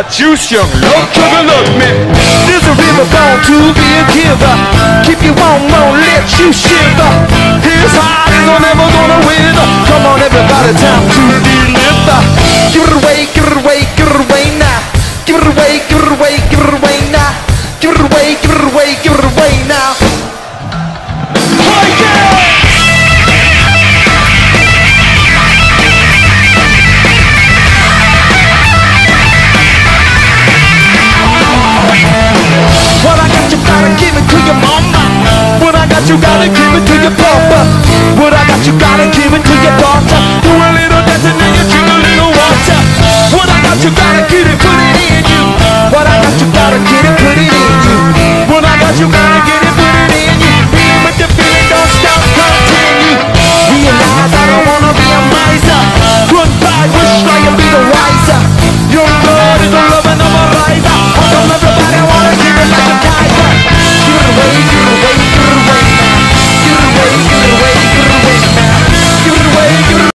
I juice you, no development. There's a river bound to be a giver. Keep you warm, won't let you shiver. Here's heart, I'm never gonna win. Come on, everybody, time to deliver. Give it away, give it away, give it away now. Give it away, give it away, give it away now. Give it away, give it away, give it away now. you gotta keep it